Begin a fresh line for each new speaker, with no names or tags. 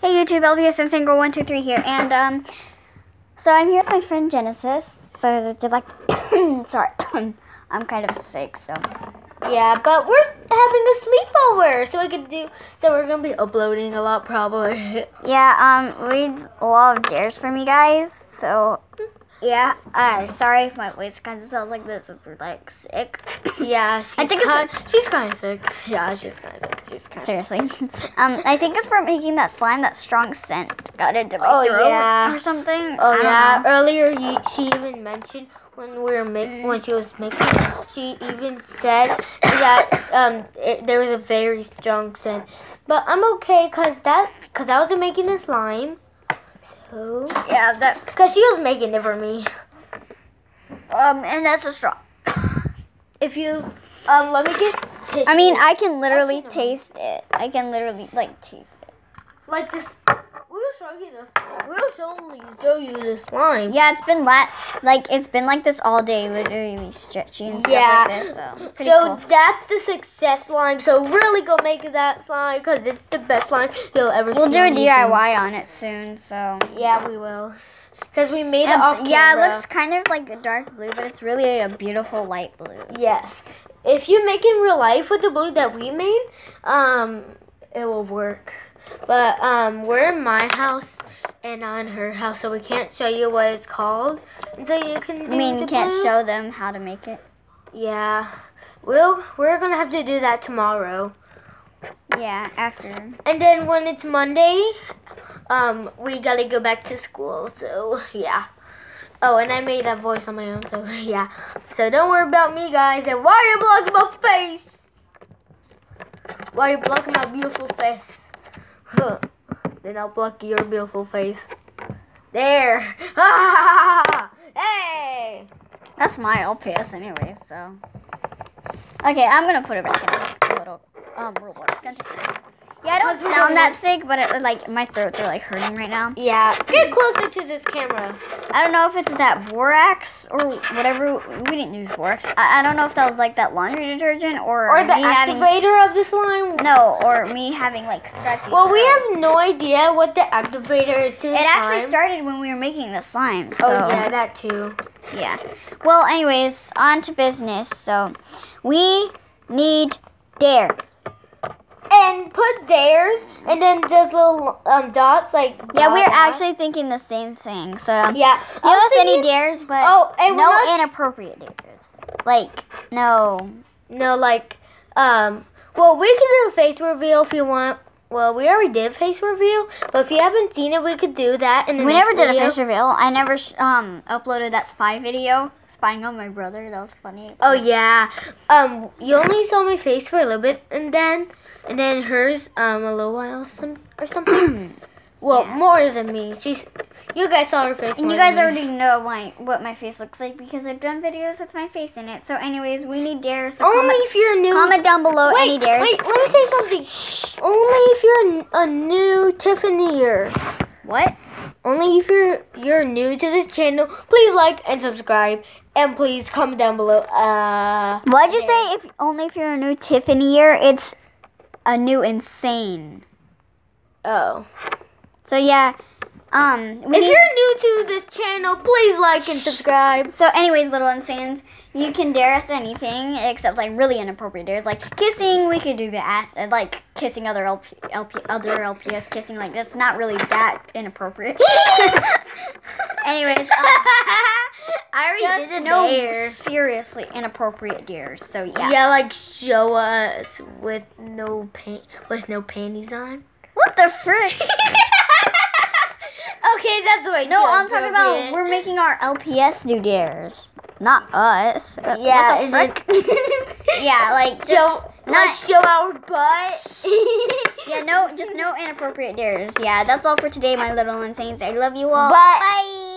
Hey YouTube, LPS Insane Girl One Two Three here, and um, so I'm here with my friend Genesis. So did like, sorry, I'm kind of sick, so
Yeah, but we're having a sleepover, so we can do. So we're gonna be uploading a lot, probably.
yeah, um, we need a lot of dares from you guys. So yeah, uh, sorry if my voice kind of smells like this. If we're like sick.
yeah, she's
I think it's-
she's kind of sick. Yeah, she's kind of sick. She's kind of sick.
Seriously, um, I think it's for making that slime, that strong scent got into my
Oh,
throat
yeah.
or something.
Oh
I
yeah, earlier he, she even mentioned when we were make, when she was making, she even said that um it, there was a very strong scent. But I'm okay cause that cause I wasn't making the slime, so
yeah, that
cause she was making it for me.
um, and that's a straw.
If you um let me get tissue.
I mean, I can literally taste it. I can literally like taste it.
like this. We'll show you this. We'll show you show you the slime.
Yeah, it's been la- like it's been like this all day, literally stretchy and stuff
Yeah.
like this. So
So
cool.
that's the success slime. So really go make that slime because it's the best slime you'll ever see.
We'll do a
YouTube.
DIY on it soon. So
Yeah, we will. Because we made it
And-
off
yeah, it looks kind of like a dark blue, but it's really a beautiful light blue.
Yes. If you make it in real life with the blue that we made, um, it will work. But um, we're in my house and on her house, so we can't show you what it's called until you can.
I mean, you can't
blue.
show them how to make it.
Yeah. We'll we're gonna have to do that tomorrow.
Yeah, after.
And then when it's Monday, um, we gotta go back to school. So yeah. Oh, and I made that voice on my own. So yeah. So don't worry about me, guys. And why are you blocking my face? Why are you blocking my beautiful face? Then I'll block your beautiful face. There. hey.
That's my LPS anyway, so. Okay, I'm gonna put it back in the little um Roblox container. Yeah, I don't sound
don't
that sick, but it, like my throats are like hurting right now.
Yeah. Get closer to this camera.
I don't know if it's that borax or whatever. We didn't use borax. I, I don't know if that was like that laundry detergent or,
Or the
me having
activator of the slime.
no, or me having like scratchy.
Well, we have no idea what the activator is to the
It actually started when we were making the slime. Oh, so
Oh yeah, that too.
yeah. Well, anyways, on to business. So we need dares.
Put theirs, and then those little um dots like.
Yeah, we're actually thinking the same thing. So
Yeah.
give us any dares, but
Oh, and
no
not-
inappropriate dares. Like no.
No, like um. Well, we can do a face reveal if you want. Well, we already did face reveal, but if you haven't seen it, we could do that. And
We never did a face reveal. I never um uploaded that spy video, spying on my brother. That was funny.
Oh yeah. Um, you only saw my face for a little bit, and then and then hers um a little while some or something. well,
Yeah.
more than me. She's. You guys saw her face.
And you guys already know my what my face looks like because I've done videos with my face in it. So, anyways, we need dares. So
Only
comment,
if you're new.
comment down below
wait,
any dares.
wait. Let me say something. Only if you're a, new Tiffanyer.
What?
Only if you're you're new to this channel. Please like and subscribe, and please comment down below. Uh.
Why'd you say if only if you're a new Tiffany year? It's a new insane.
Oh.
So yeah, um,
If you're new to this channel, please like and subscribe.
So, anyways, little insanes, you can dare us anything except like really inappropriate dares, like kissing. We could do that, like kissing other LP, LP, other LPS kissing. Like that's not really that inappropriate. anyways, um,
I already
just
did a
no
dare.
seriously inappropriate dares. So yeah.
Yeah. like show us with no paint with no panties on.
What the frick?
okay, that's the way.
No, I'm talking about we're making our LPS do dares, not us. Uh,
Yeah,
What
is
the frick? yeah, like just
show like
not.
show our butt.
Yeah, no, just no inappropriate dares. Yeah, that's all for today, my little insanes. I love you all.
Bye.
Bye.